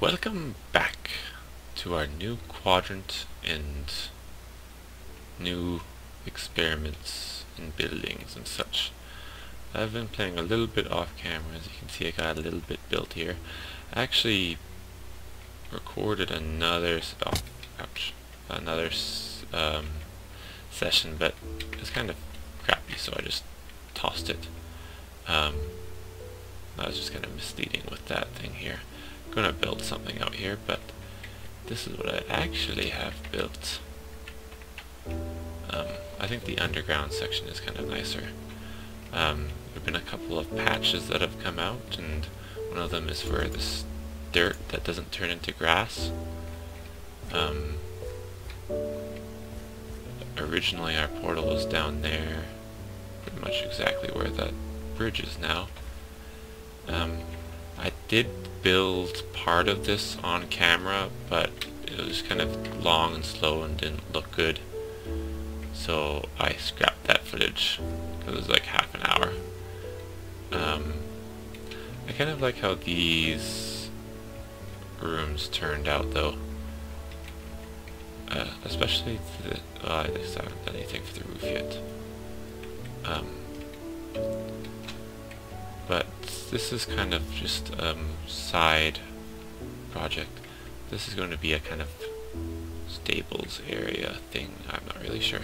Welcome back to our new quadrant and new experiments and buildings and such. I've been playing a little bit off camera, as you can see I got a little bit built here. I actually recorded another, oh, ouch, another um, session, but it's kind of crappy, so I just tossed it. Um, I was just kind of misleading with that thing here. Gonna build something out here, but this is what I actually have built. Um, I think the underground section is kind of nicer. Um, there have been a couple of patches that have come out, and one of them is for this dirt that doesn't turn into grass. Um, originally our portal was down there, pretty much exactly where that bridge is now. Um, I did build part of this on camera, but it was kind of long and slow and didn't look good. So I scrapped that footage, because it was like half an hour. Um, I kind of like how these rooms turned out though. Uh, especially the, well, I just haven't done anything for the roof yet. Um, but this is kind of just a um, side project. This is going to be a kind of stables area thing, I'm not really sure.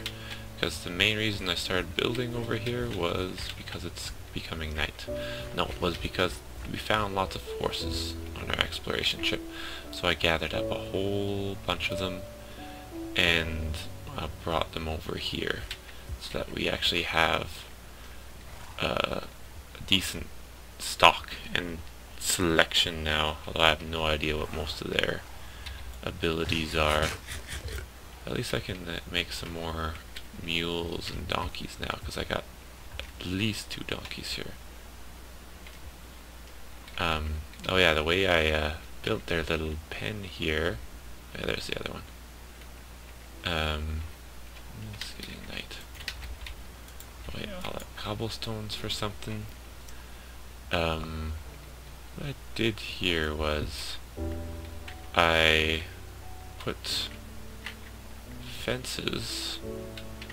Because the main reason I started building over here was because it's becoming night. No, it was because we found lots of horses on our exploration trip. So I gathered up a whole bunch of them and I brought them over here so that we actually have uh, a decent stock and selection now, although I have no idea what most of their abilities are. At least I can uh, make some more mules and donkeys now, because I got at least two donkeys here. Um, oh yeah, the way I uh, built their little pen here, yeah, there's the other one. Um, it's getting night. Oh yeah, all that cobblestones for something. Um, what I did here was I put fences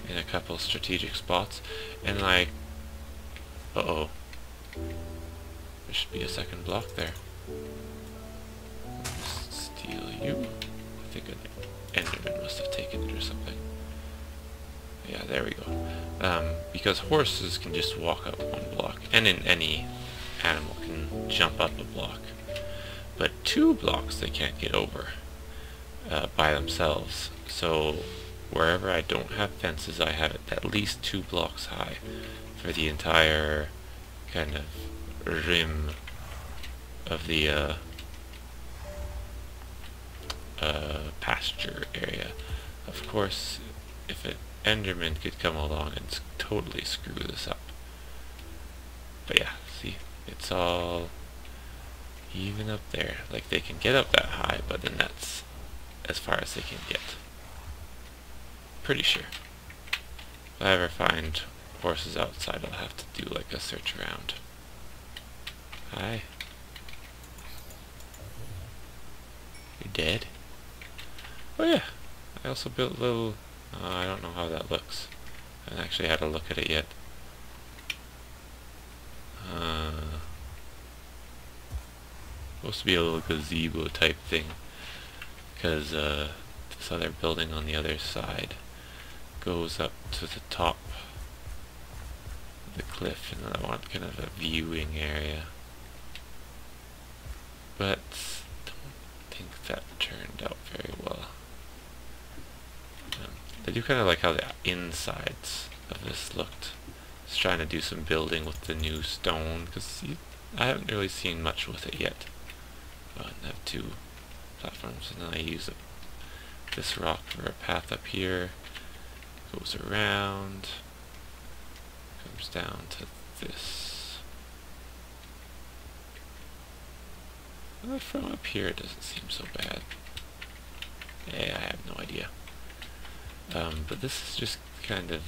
in a couple strategic spots and I... Uh-oh. there should be a second block there. Steal you. I think an enderman must have taken it or something. Yeah there we go. Um, because horses can just walk up one block and in any animal can jump up a block. But two blocks they can't get over uh, by themselves. So wherever I don't have fences, I have it at least two blocks high for the entire kind of rim of the uh, uh, pasture area. Of course, if an Enderman could come along and totally screw this up. But yeah, see, it's all even up there. Like they can get up that high, but then that's as far as they can get. Pretty sure. If I ever find horses outside, I'll have to do like a search around. Hi. You're dead? Oh yeah. I also built a little... Uh, I don't know how that looks. I haven't actually had a look at it yet. Uh, supposed to be a little gazebo type thing because uh, this other building on the other side goes up to the top of the cliff and I want kind of a viewing area. But don't think that turned out very well. Um, I do kind of like how the insides of this looked trying to do some building with the new stone, because I haven't really seen much with it yet. Uh, I have two platforms, and then I use a, this rock for a path up here. Goes around, comes down to this. Well, from up here it doesn't seem so bad. Yeah, I have no idea. Um, but this is just kind of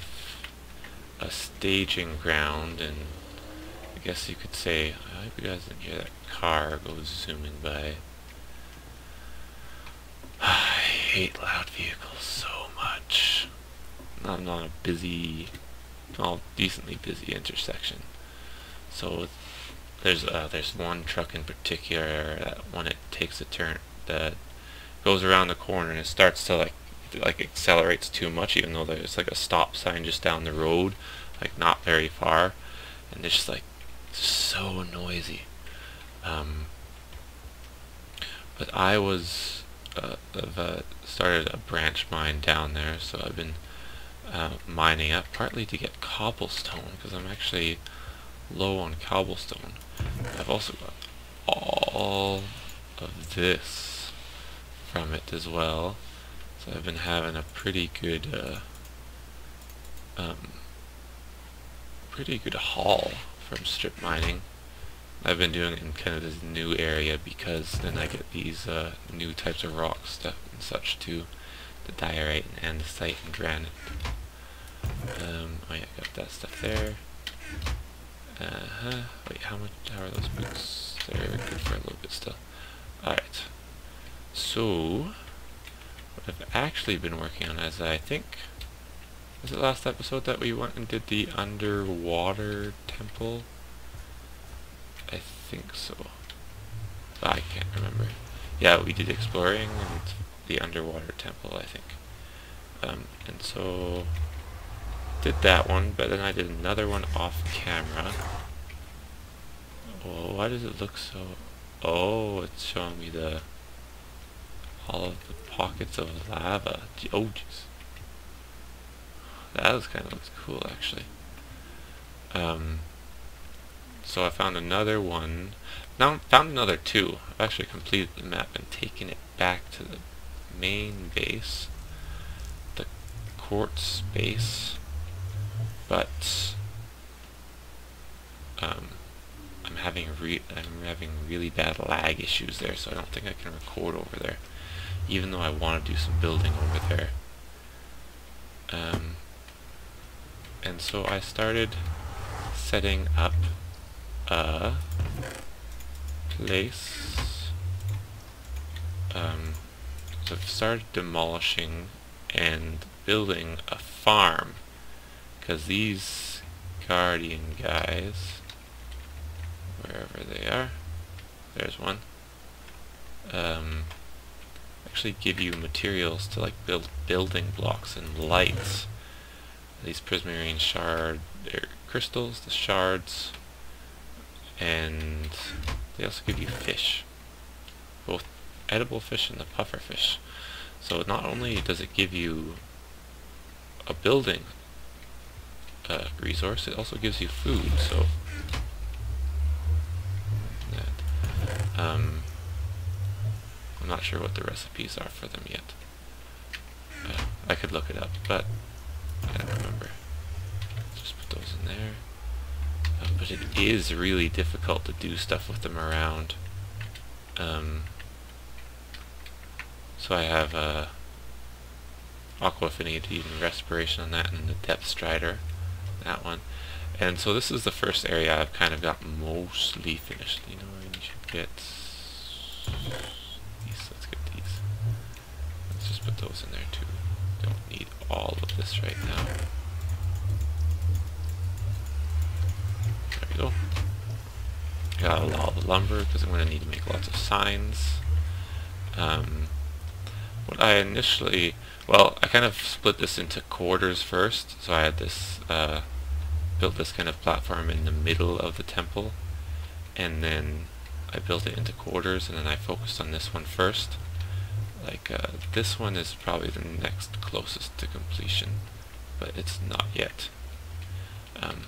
a staging ground, and I guess you could say, I hope you guys didn't hear that car go zooming by. I hate loud vehicles so much. I'm on a busy, well, decently busy intersection. So there's uh, there's one truck in particular that when it takes a turn that goes around the corner and it starts to like like accelerates too much even though there's like a stop sign just down the road like not very far. And it's just like so noisy. Um, but I was uh, I've uh, started a branch mine down there so I've been uh, mining up partly to get cobblestone because I'm actually low on cobblestone. I've also got all of this from it as well so I've been having a pretty good, uh, um, pretty good haul from strip mining. I've been doing it in kind of this new area because then I get these uh, new types of rock stuff and such too, the diorite and andesite and granite. Um, oh yeah, I got that stuff there. Uh huh. Wait, how much? How are those boots? They're good for a little bit still. Alright. So, what I've actually been working on is I think was it last episode that we went and did the underwater temple? I think so. I can't remember. Yeah, we did exploring and the underwater temple, I think. Um, and so did that one, but then I did another one off camera. Oh, why does it look so... Oh, it's showing me the all of the pockets of lava. Oh, jeez. That kind of looks cool, actually. Um, so I found another one. Now found another two. I've actually completed the map and taken it back to the main base, the quartz base, but um, I'm having re I'm having really bad lag issues there, so I don't think I can record over there even though I want to do some building over there. Um, and so I started setting up a place. Um, so I've started demolishing and building a farm because these guardian guys, wherever they are, there's one. Um, actually give you materials to like build building blocks and lights. These prismarine shard crystals, the shards, and they also give you fish. Both edible fish and the puffer fish. So not only does it give you a building uh, resource, it also gives you food, so um, I'm not sure what the recipes are for them yet. Uh, I could look it up, but I don't remember. Just put those in there. Uh, but it is really difficult to do stuff with them around. Um, so I have uh, Aqua Affinity and Respiration on that, and the Depth Strider, that one. And so this is the first area I've kind of got mostly finished. You know, I need to get these. Let's just put those in there too. Don't need all of this right now. There we go. Got a lot of lumber because I'm going to need to make lots of signs. Um, what I initially, well, I kind of split this into quarters first. So I had this, uh, built this kind of platform in the middle of the temple. And then I built it into quarters and then I focused on this one first. Like, uh, this one is probably the next closest to completion, but it's not yet. Um,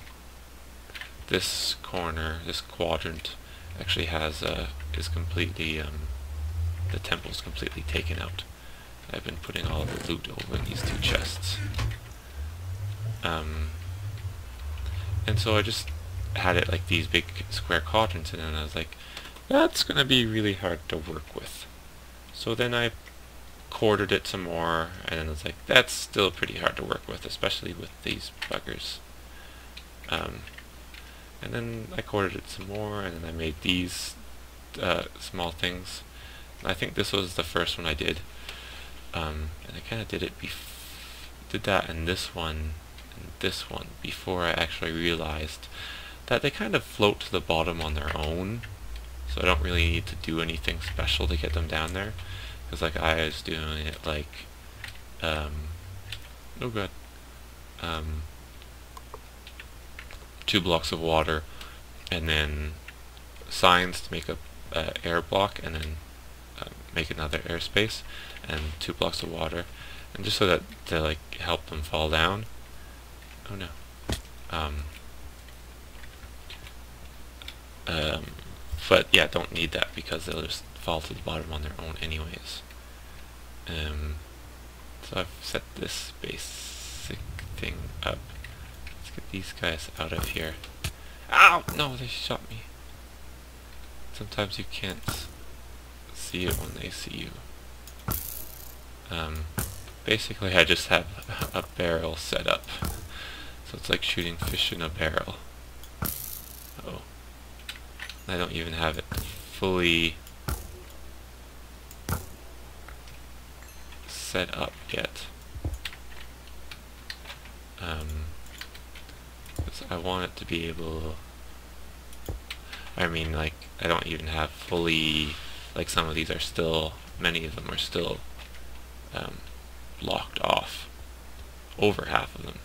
this corner, this quadrant, actually has, uh, is completely, um, the temple's completely taken out. I've been putting all the loot over these two chests. Um, and so I just had it like these big square quadrants and then I was like, that's going to be really hard to work with. So then I quartered it some more, and then it's like, that's still pretty hard to work with, especially with these buggers. Um, and then I quartered it some more, and then I made these uh, small things. I think this was the first one I did. Um, and I kind of did it did that in this one and this one before I actually realized that they kind of float to the bottom on their own. So I don't really need to do anything special to get them down there. Because like I was doing it like, um, oh god, um, two blocks of water and then signs to make a uh, air block and then uh, make another airspace and two blocks of water and just so that to like help them fall down oh no um, um, but yeah don't need that because they'll just fall to the bottom on their own anyways um, so I've set this basic thing up let's get these guys out of here ow no they shot me sometimes you can't see it when they see you. Um, basically I just have a barrel set up. So it's like shooting fish in a barrel. I don't even have it fully set up yet. Um, I want it to be able I mean, like, I don't even have fully, like, some of these are still, many of them are still um, blocked off. Over half of them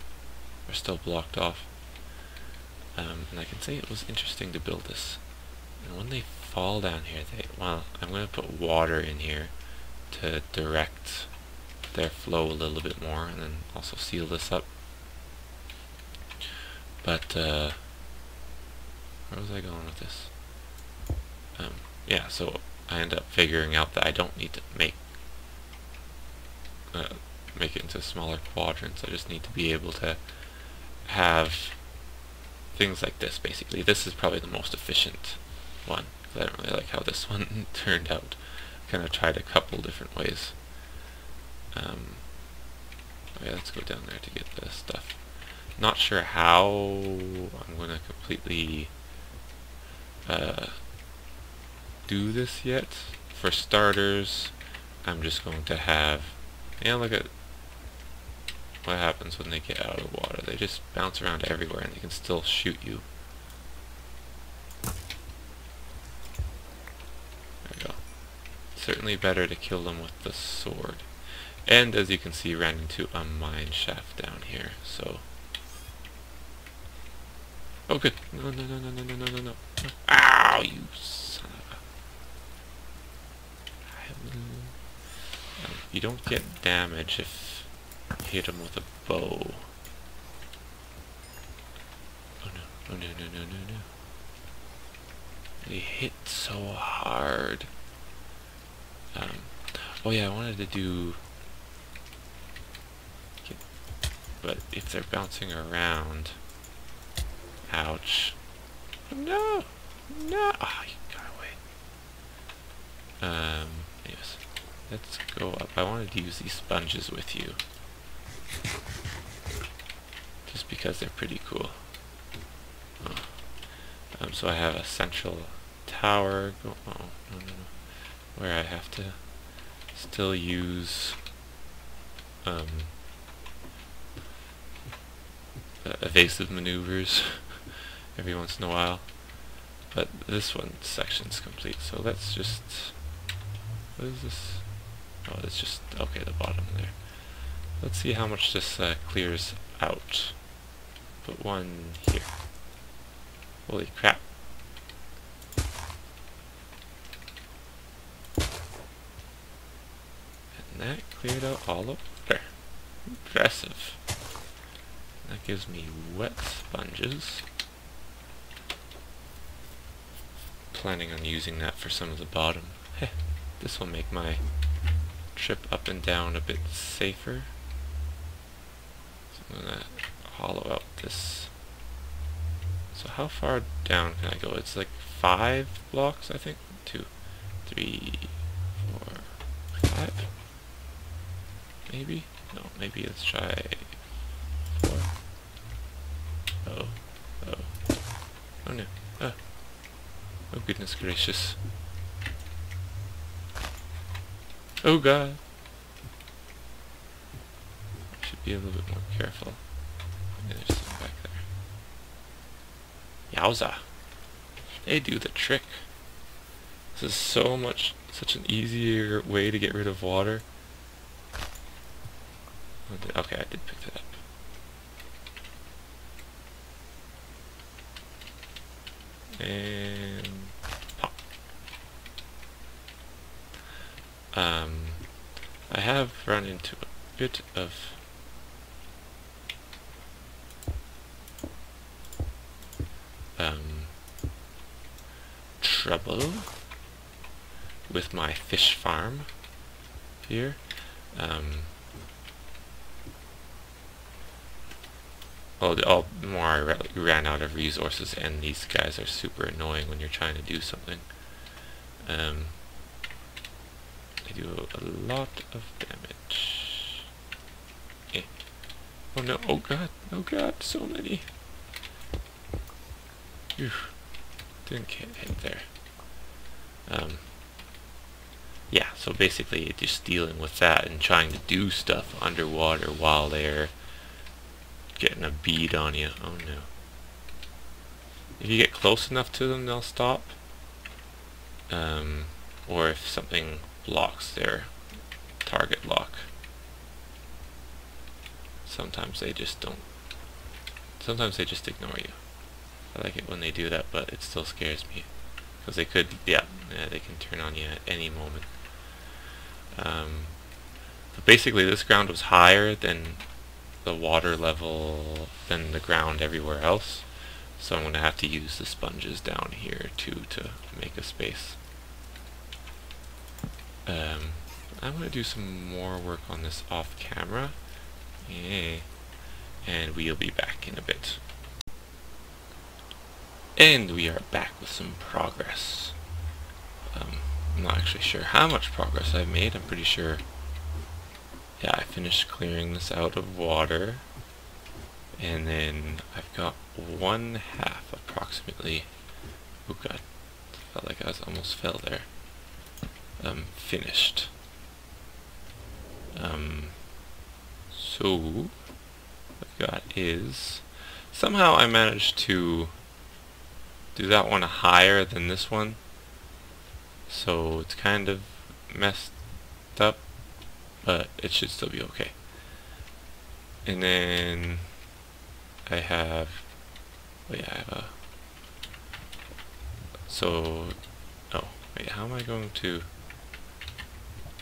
are still blocked off. Um, and I can say it was interesting to build this. And when they fall down here, they, well, I'm going to put water in here to direct their flow a little bit more, and then also seal this up. But, uh, where was I going with this? Um, yeah, so I end up figuring out that I don't need to make uh, make it into smaller quadrants. I just need to be able to have things like this, basically. This is probably the most efficient one. I don't really like how this one turned out. Kind of tried a couple different ways. Um, okay, let's go down there to get the stuff. Not sure how I'm going to completely uh, do this yet. For starters, I'm just going to have, yeah, look at what happens when they get out of the water. They just bounce around everywhere and they can still shoot you. There we go. Certainly better to kill them with the sword. And as you can see, ran into a mine shaft down here, so Oh, good. No, no, no, no, no, no, no, no, no. Ow, you son of a... You don't get damage if you hit him with a bow. Oh no, oh no, no, no, no, no. They hit so hard. Um, oh yeah, I wanted to do... But if they're bouncing around... Ouch. No! No! Oh, you got away. Um, yes. Let's go up. I wanted to use these sponges with you. Just because they're pretty cool. Oh. Um, so I have a central tower. Go oh, no, no, no. Where I have to still use um, evasive maneuvers. every once in a while. But this one section's complete, so let's just... What is this? Oh, it's just... Okay, the bottom there. Let's see how much this uh, clears out. Put one here. Holy crap. And that cleared out all water. Impressive. That gives me wet sponges. planning on using that for some of the bottom. this will make my trip up and down a bit safer. So I'm gonna hollow out this. So how far down can I go? It's like five blocks, I think. Two, three, four, five. Maybe? No, maybe let's try four. Oh, oh. Oh no. Ah. Oh goodness gracious. Oh god. Should be a little bit more careful. Yeah, there's some back there. Yowza! They do the trick. This is so much, such an easier way to get rid of water. Okay, I did pick it up. And pop. Um, I have run into a bit of um, trouble with my fish farm here. Um, well, all more I ran out of resources, and these guys are super annoying when you're trying to do something. Um, they do a lot of damage. Eh. Oh no! Oh god! Oh god! So many. Phew. Didn't get hit there. Um, yeah, so basically just dealing with that and trying to do stuff underwater while they're getting a bead on you. Oh no. If you get close enough to them, they'll stop. Um, or if something blocks their target lock. Sometimes they just don't. Sometimes they just ignore you. I like it when they do that, but it still scares me. Because they could, yeah, yeah, they can turn on you at any moment. Um, but basically this ground was higher than the water level than the ground everywhere else. So I'm going to have to use the sponges down here too to make a space. Um, I'm going to do some more work on this off camera. And we'll be back in a bit. And we are back with some progress. Um, I'm not actually sure how much progress I've made. I'm pretty sure, yeah, I finished clearing this out of water. And then I've got one half approximately, oh god, felt like I was almost fell there, um, finished. Um, so, what I've got is, somehow I managed to do that one higher than this one. So it's kind of messed up, but it should still be okay. And then I have, oh yeah, I have a, so, oh, wait, how am I going to,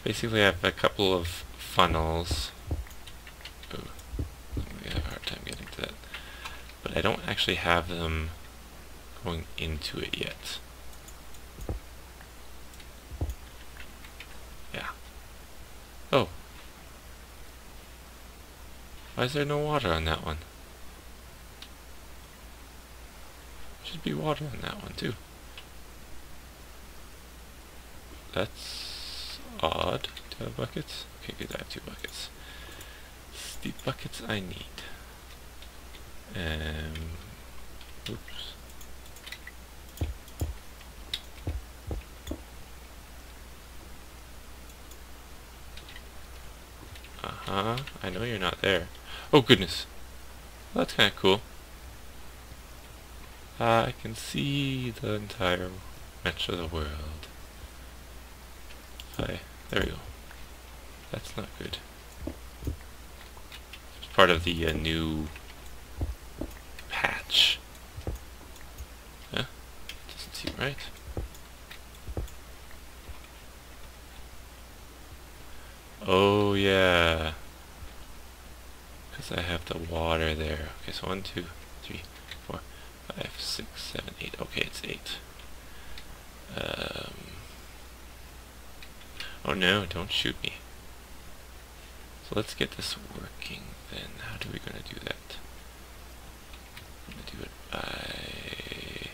basically I have a couple of funnels, have a hard time getting to that, but I don't actually have them going into it yet. Yeah. Oh. Why is there no water on that one? Should be water on that one too. That's odd. I have buckets? Okay, good, I have two buckets. It's the buckets I need. Um, oops. Uh-huh. I know you're not there. Oh, goodness. Well, that's kind of cool. Uh, I can see the entire match of the world. Hi. There we go. That's not good. It's part of the uh, new patch. Huh? Doesn't seem right. Oh yeah. Because I have the water there. Okay, so one, two, three, four, five, six, seven, eight. Okay, it's eight. Um, oh no, don't shoot me. So let's get this working then. How are we going to do that? I'm to do it by...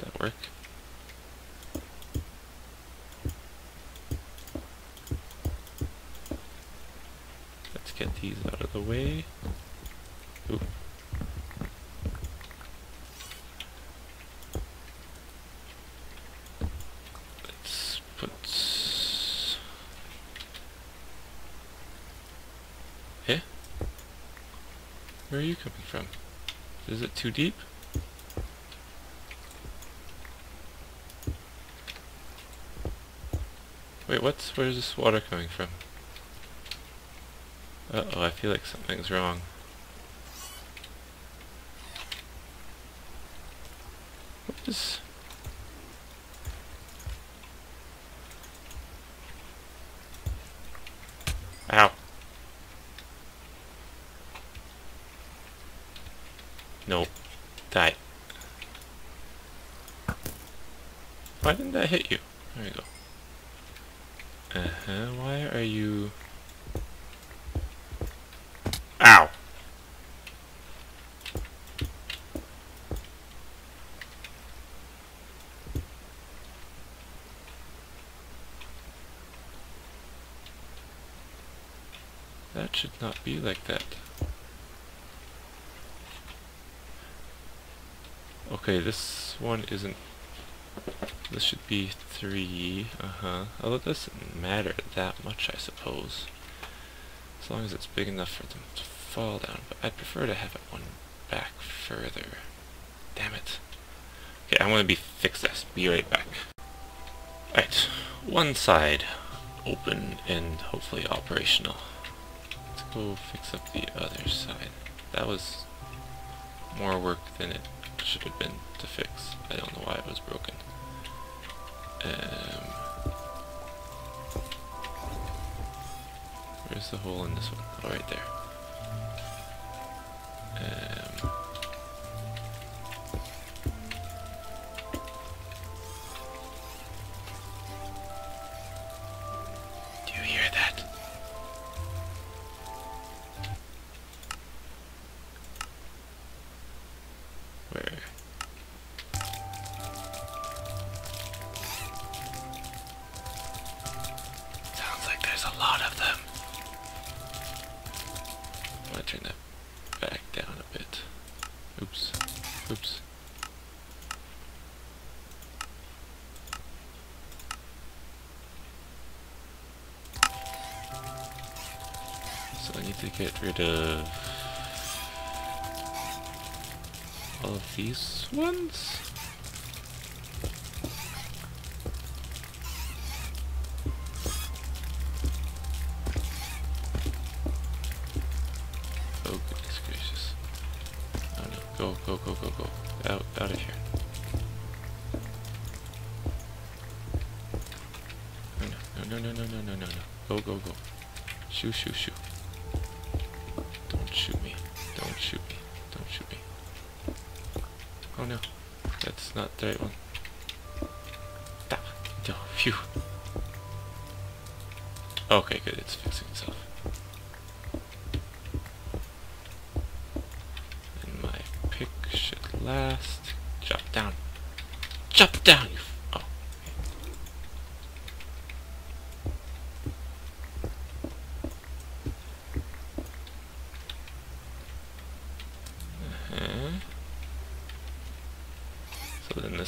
that work? the way. Ooh. Let's put... Hey? Where are you coming from? Is it too deep? Wait, what's... where's this water coming from? Uh-oh, I feel like something's wrong. What is... Ow. Nope. Die. Why didn't that hit you? There we go. Uh-huh, why are you... Ow! That should not be like that. Okay, this one isn't... This should be three, uh-huh. Although it doesn't matter that much, I suppose. As long as it's big enough for them to fall down. But I'd prefer to have it one back further. Damn it. Okay, I'm gonna be fix this. Be right back. Right, one side open and hopefully operational. Go fix up the other side. That was more work than it should have been to fix. I don't know why it was broken. Um, where's the hole in this one? Oh, right there. So I need to get rid of all of these ones. Oh goodness gracious. Oh no, go, go, go, go, go. Out, out of here. Oh, no, no, no, no, no, no, no, no. Go, go, go. Shoo, shoo, shoo.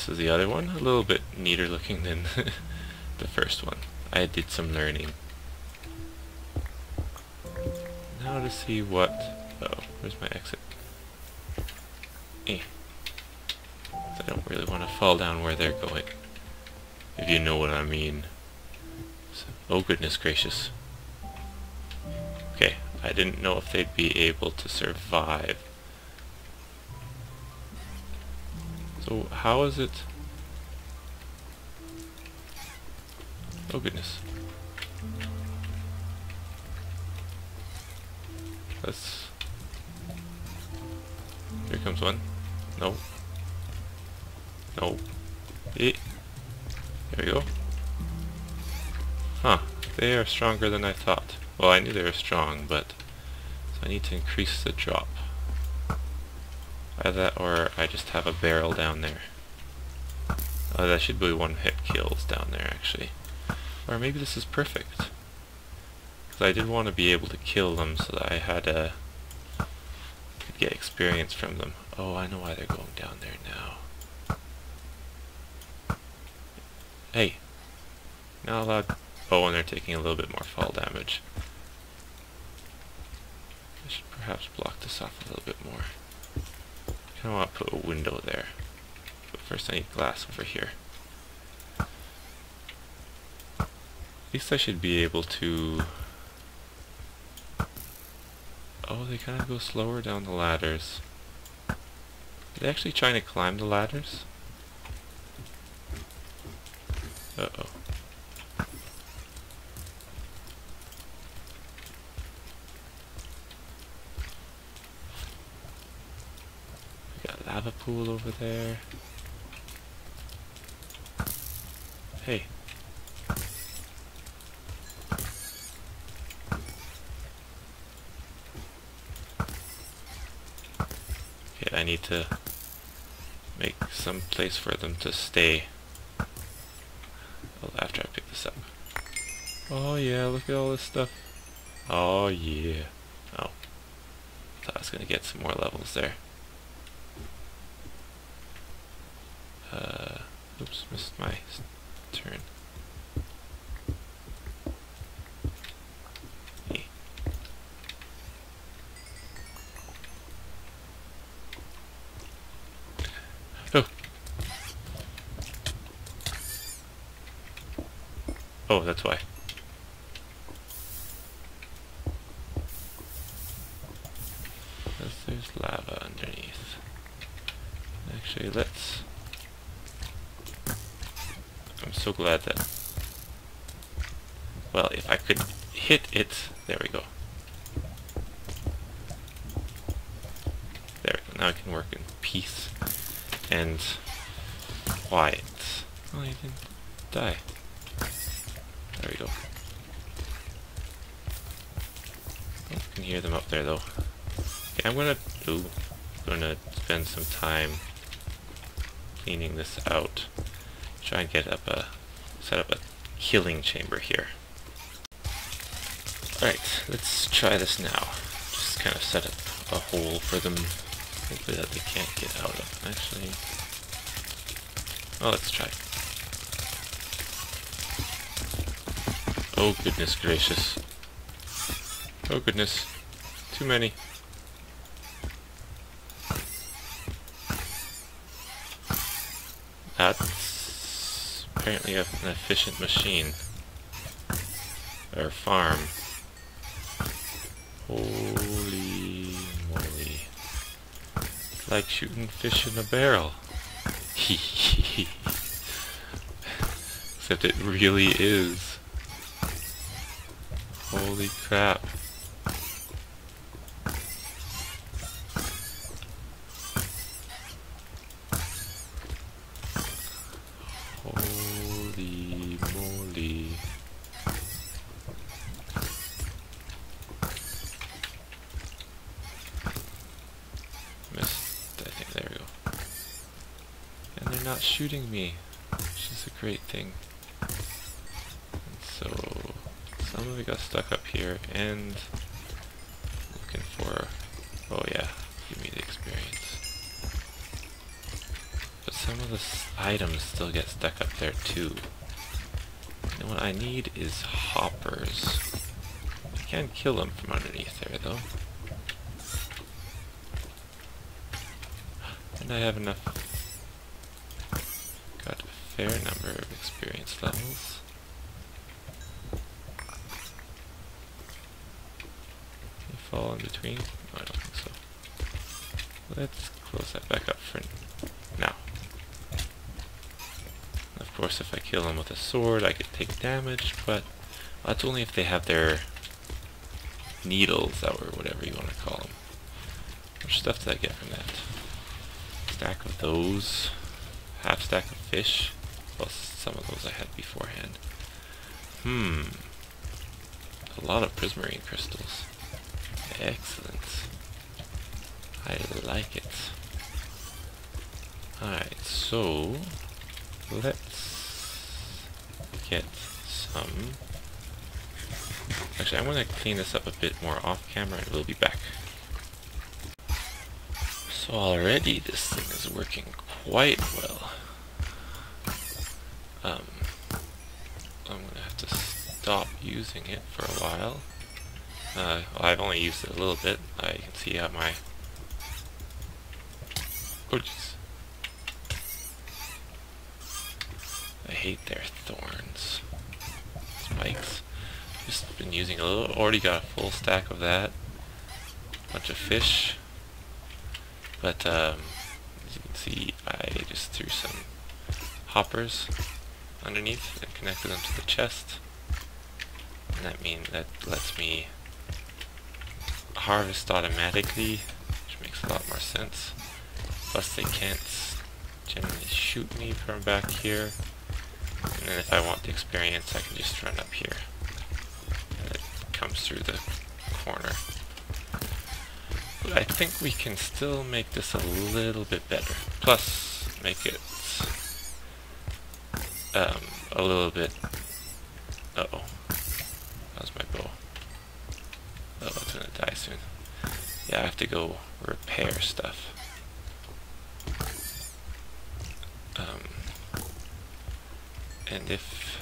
This is the other one, a little bit neater looking than the first one. I did some learning. Now to see what... oh, where's my exit? Eh. I don't really want to fall down where they're going. If you know what I mean. So, oh goodness gracious. Okay, I didn't know if they'd be able to survive So how is it? Oh goodness. Let's... Here comes one. No. No. Eh. There we go. Huh. They are stronger than I thought. Well, I knew they were strong, but... So I need to increase the drop. Either that or I just have a barrel down there. Oh, that should be one hit kills down there, actually. Or maybe this is perfect. Because I did want to be able to kill them so that I had a... could get experience from them. Oh, I know why they're going down there now. Hey! Not allowed... Oh, and they're taking a little bit more fall damage. I should perhaps block this off a little bit more. I kind of want to put a window there. But first I need glass over here. At least I should be able to... Oh, they kind of go slower down the ladders. Are they actually trying to climb the ladders? Uh-oh. Got lava pool over there. Hey. Okay, I need to make some place for them to stay. Well, after I pick this up. Oh yeah, look at all this stuff. Oh yeah. Oh. Thought I was gonna get some more levels there. Uh, oops, missed my turn. Hey. Oh. Oh, that's why. Because there's lava underneath. Actually, let's... I'm so glad that... Well, if I hit it... There we go. There we go. Now I can work in peace and quiet. Oh, you didn't die. There we go. Oh, I can hear them up there though. Okay, I'm gonna ooh, gonna spend some time cleaning this out. Try and get up a set up a healing chamber here. Alright, let's try this now. Just kind of set up a hole for them hopefully that they can't get out of. Actually well let's try. Oh goodness gracious. Oh goodness. Too many. That's apparently an efficient machine. Or farm. Like shooting fish in a barrel. Except it really is. Holy crap. Holy not shooting me, which is a great thing. And so, some of it got stuck up here, and looking for, oh yeah, give me the experience. But some of the items still get stuck up there too. And what I need is hoppers. I can kill them from underneath there though. And I have enough fair number of experience levels. You fall in between? No, I don't think so. Let's close that back up for now. Of course, if I kill them with a sword, I could take damage, but that's only if they have their needles, or whatever you want to call them. Which stuff did I get from that? Stack of those. Half stack of fish. Plus some of those I had beforehand. Hmm. A lot of prismarine crystals. Excellent. I like it. Alright, so let's get some. Actually, I'm going to clean this up a bit more off camera and we'll be back. So already this thing is working quite well. Um, I'm going to have to stop using it for a while. Uh, well, I've only used it a little bit. I can see how my... Oh, jeez. I hate their thorns. Spikes. Just been using a little, already got a full stack of that. Bunch of fish. But, um, as you can see, I just threw some hoppers underneath and connected them to the chest. That means that lets me harvest automatically, which makes a lot more sense. Plus they can't generally shoot me from back here. And then if I want the experience, I can just run up here. And it comes through the corner. But I think we can still make this a little bit better. Plus, make it um, a little bit... Uh-oh. How's my bow? Oh, it's gonna die soon. Yeah, I have to go repair stuff. Um, and if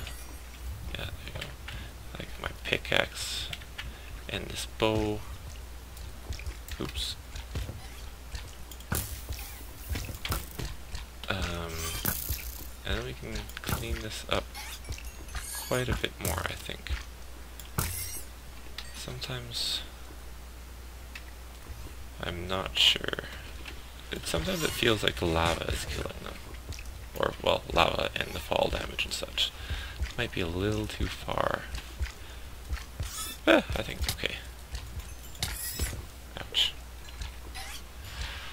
yeah there you go like my pickaxe and this bow oops um, and then we can clean this up quite a bit more I think sometimes I'm not sure it, sometimes it feels like lava is killing them or, well, lava and the fall damage and such. Might be a little too far. Eh, I think okay. Ouch.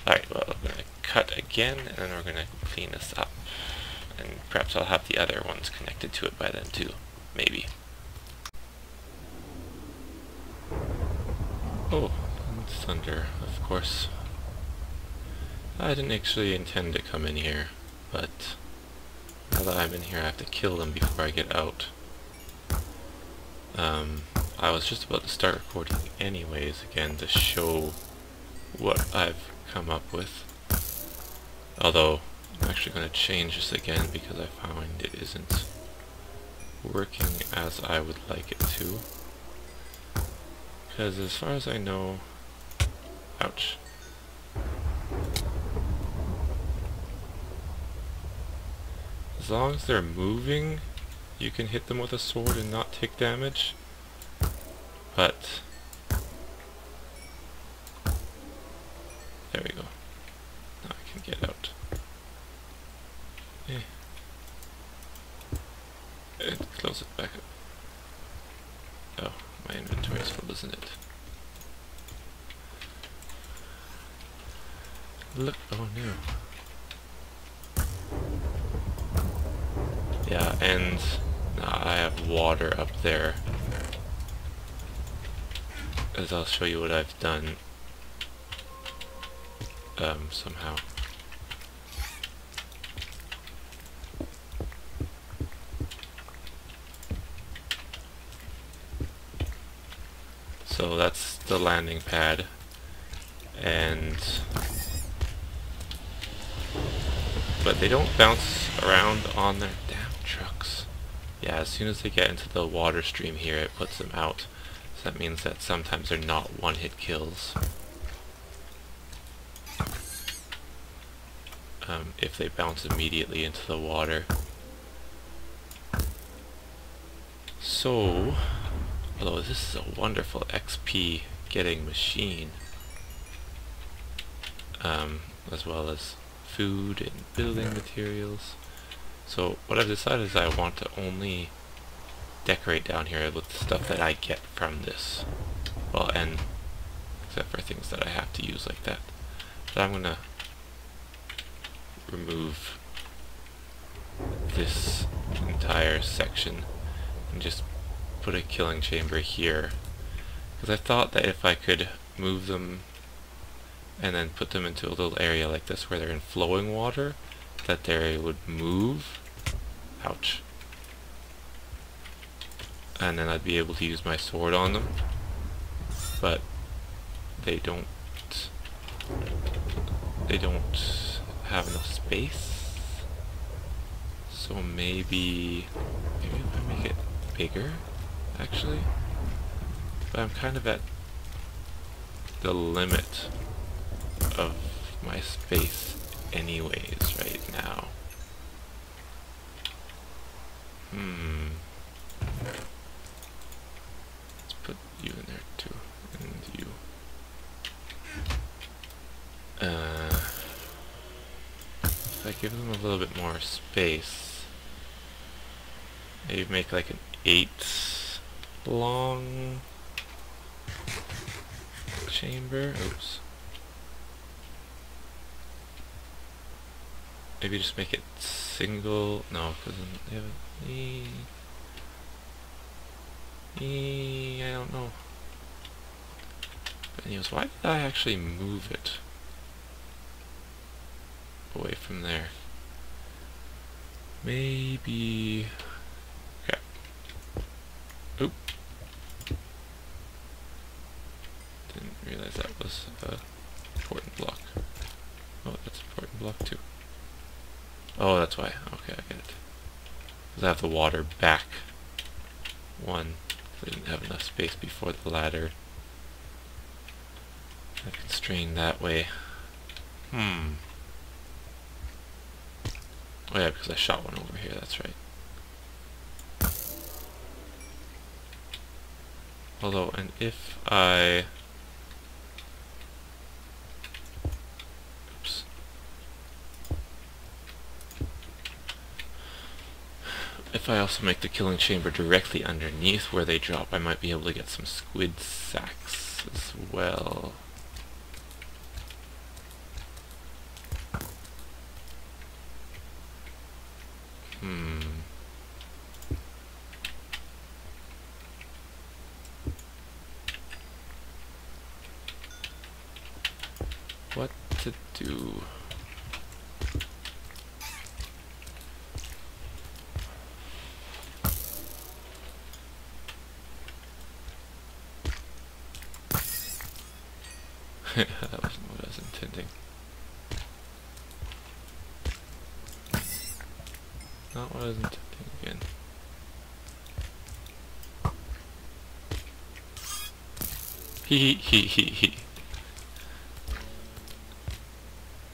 Alright, well, we're going to cut again, and then we're going to clean this up. And perhaps I'll have the other ones connected to it by then too. Maybe. Oh, it's thunder, course. I didn't actually intend to come in here but now that I'm in here I have to kill them before I get out. Um, I was just about to start recording anyways again to show what I've come up with. Although, I'm actually going to change this again because I found it isn't working as I would like it to. Because as far as I know... Ouch. As long as they're moving, you can hit them with a sword and not take damage. But... There we go. Now I can get out. Eh. And close it back up. Oh, my inventory is full, isn't it? Look, oh no. Yeah, and I have water up there. As I'll show you what I've done um, somehow. So that's the landing pad and but they don't bounce around on their damn trucks. yeah, as soon as they get into the water stream here, it puts them out. That means that sometimes they're not one-hit kills. Um, if they bounce immediately into the water. So, although this is a wonderful XP getting machine, um, as well as food and building materials. So what I've decided is I want to only decorate down here with the stuff that I get from this. Well, and except for things that I have to use like that. But I'm gonna remove this entire section and just put a killing chamber here. Because I thought that if I could move them and then put them into a little area like this where they're in flowing water, that they would move. Ouch. And then I'd be able to use my sword on them. But they don't they don't have enough space. So maybe maybe if I make it bigger actually. But I'm kind of at the limit of my space anyways right now. Hmm. You in there too. And you. Uh, if I give them a little bit more space, maybe make like an eight long chamber. Oops. Maybe just make it single. No, because they have a. I don't know. But anyways, why did I actually move it away from there? Maybe. Okay. Oop. Didn't realize that was a important block. Oh, that's important block too. Oh, that's why. Okay, I get it. Because I have the water back. One. I didn't have enough space before the ladder. I can strain that way. Hmm. Oh yeah, because I shot one over here, that's right. Although, and if I... Oops. If I also make the killing chamber directly underneath where they drop, I might be able to get some squid sacs as well. Hmm. What to do? that wasn't what I was intending. Not what I was intending again. He he. hee.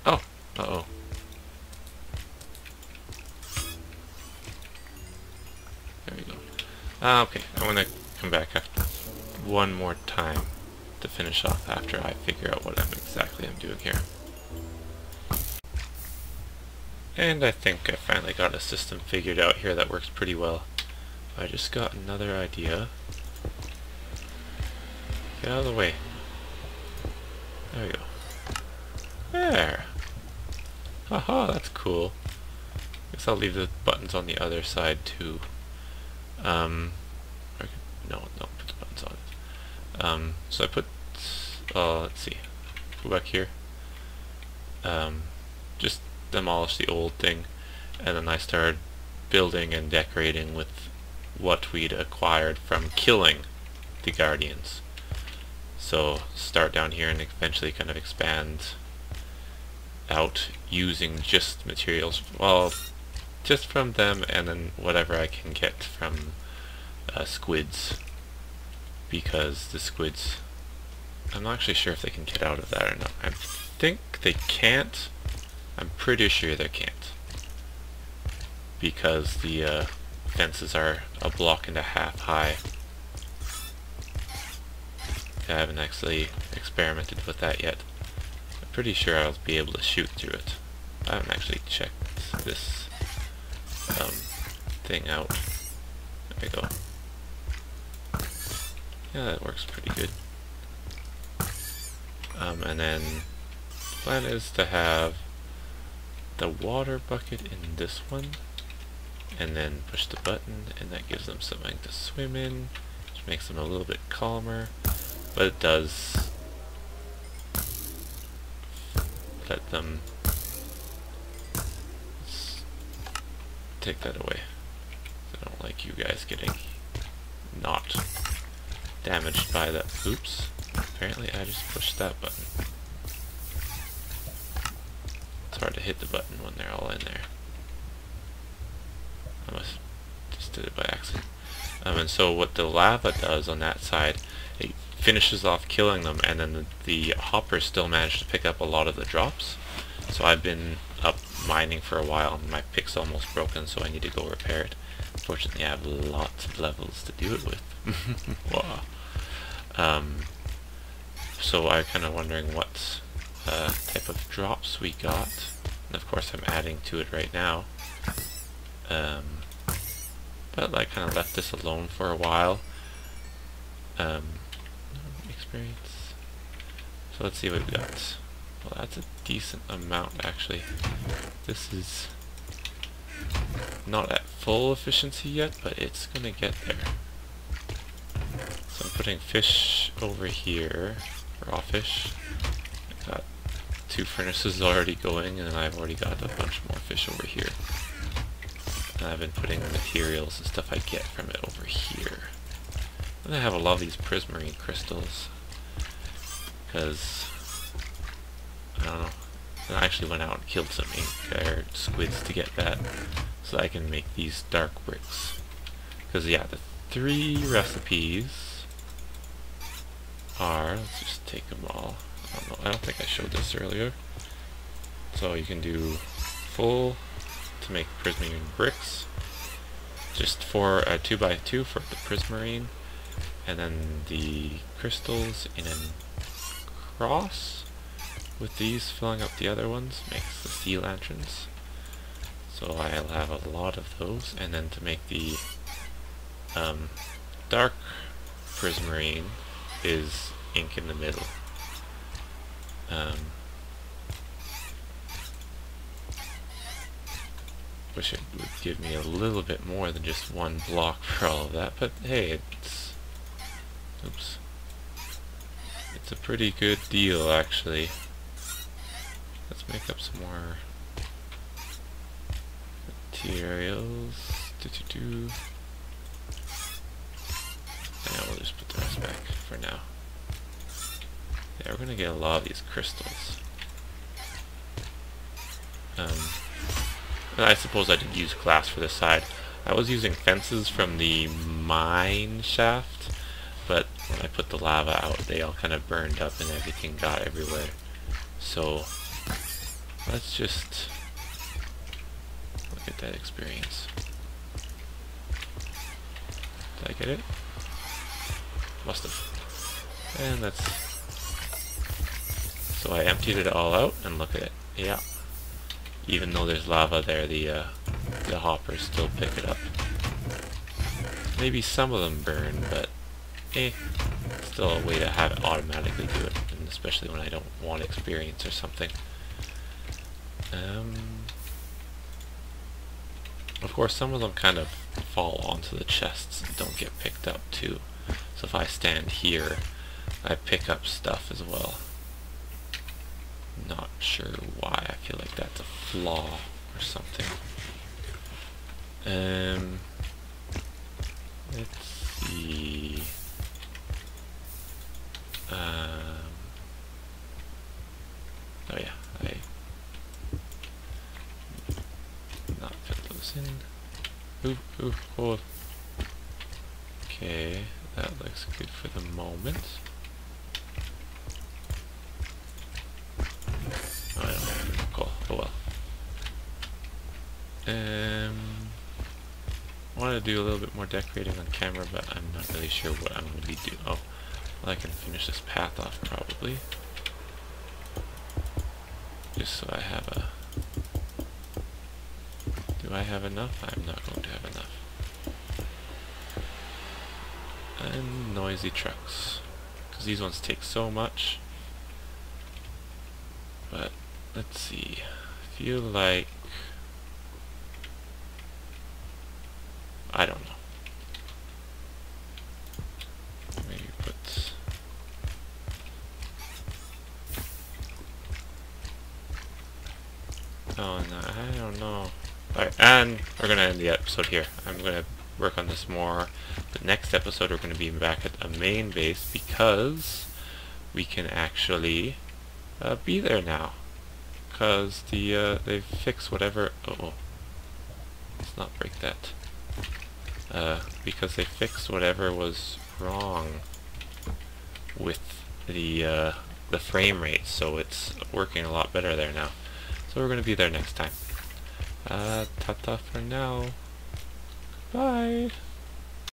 Oh, uh oh. There we go. Ah, okay. I want to come back after one more time to finish off after I figure out what I'm exactly I'm doing here. And I think I finally got a system figured out here that works pretty well. I just got another idea. Get out of the way. There we go. There! Haha, that's cool. Guess I'll leave the buttons on the other side too. Um, no, no, put the buttons on it. Um, so I put, uh, let's see, go back here. Um, just demolish the old thing, and then I started building and decorating with what we'd acquired from killing the Guardians. So start down here and eventually kind of expand out using just materials, well, just from them and then whatever I can get from uh, squids. Because the squids, I'm not actually sure if they can get out of that or not. I think they can't, I'm pretty sure they can't. Because the uh, fences are a block and a half high. I haven't actually experimented with that yet. I'm pretty sure I'll be able to shoot through it. I haven't actually checked this um, thing out. There we go. Yeah, that works pretty good. Um, and then the plan is to have the water bucket in this one and then push the button and that gives them something to swim in which makes them a little bit calmer but it does let them take that away I don't like you guys getting not damaged by that oops apparently I just pushed that button it's hard to hit the button when they're all in there. I must just did it by accident. Um, and so what the lava does on that side, finishes off killing them, and then the, the hoppers still managed to pick up a lot of the drops. So I've been up mining for a while, and my pick's almost broken, so I need to go repair it. Fortunately, I have lots of levels to do it with. wow. Um, so I'm kind of wondering what uh, type of drops we got. And of course I'm adding to it right now. Um, but I kind of left this alone for a while. Um, experience. So let's see what we got. Well, that's a decent amount actually. This is not at full efficiency yet, but it's gonna get there. So I'm putting fish over here, raw fish. Got two furnaces already going, and I've already got a bunch more fish over here. And I've been putting the materials and stuff I get from it over here. And I have a lot of these prismarine crystals. Because, I don't know, I actually went out and killed some ink or squids to get that. So I can make these dark bricks. Because yeah, the three recipes are, let's just take them all. I don't know, I don't think I showed this earlier. So you can do full to make prismarine bricks. Just for a uh, 2 by 2 for the prismarine. And then the crystals in a cross with these filling up the other ones makes the sea lanterns. So I'll have a lot of those. And then to make the um, dark prismarine is ink in the middle. Um, wish it would give me a little bit more than just one block for all of that, but hey, it's... Oops. It's a pretty good deal, actually. Let's make up some more materials. Do -do -do. And we'll just put the rest back for now. Yeah, we're gonna get a lot of these crystals. Um, I suppose I did use glass for this side. I was using fences from the mine shaft, when I put the lava out, they all kind of burned up and everything got everywhere. So, let's just look at that experience. Did I get it? Must have. And that's... So I emptied it all out, and look at it. Yeah. Even though there's lava there, the, uh, the hoppers still pick it up. Maybe some of them burn, but eh, still a way to have it automatically do it, and especially when I don't want experience or something. Um, of course, some of them kind of fall onto the chests and don't get picked up too. So if I stand here, I pick up stuff as well. Not sure why. I feel like that's a flaw or something. Um, let's see. Um, oh yeah, I not fit those in. Ooh, ooh, hold. Okay, that looks good for the moment. Oh, I don't cool. Oh well. Um, I want to do a little bit more decorating on camera, but I'm not really sure what I'm going to be doing. Oh, I can finish this path off probably. Just so I have a... Do I have enough? I'm not going to have enough. And noisy trucks. Because these ones take so much. But, let's see. I feel like... I don't know. Maybe put... Oh, no, I don't know. Alright, and we're going to end the episode here. I'm going to work on this more. The next episode we're going to be back at a main base because we can actually uh, be there now. Because the uh, they've fixed whatever... Oh, oh, let's not break that. Uh, because they fixed whatever was wrong with the uh, the frame rate, so it's working a lot better there now. So we're going to be there next time. Uh, ta-ta for now. Bye!